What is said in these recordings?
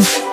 Bye.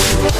Thank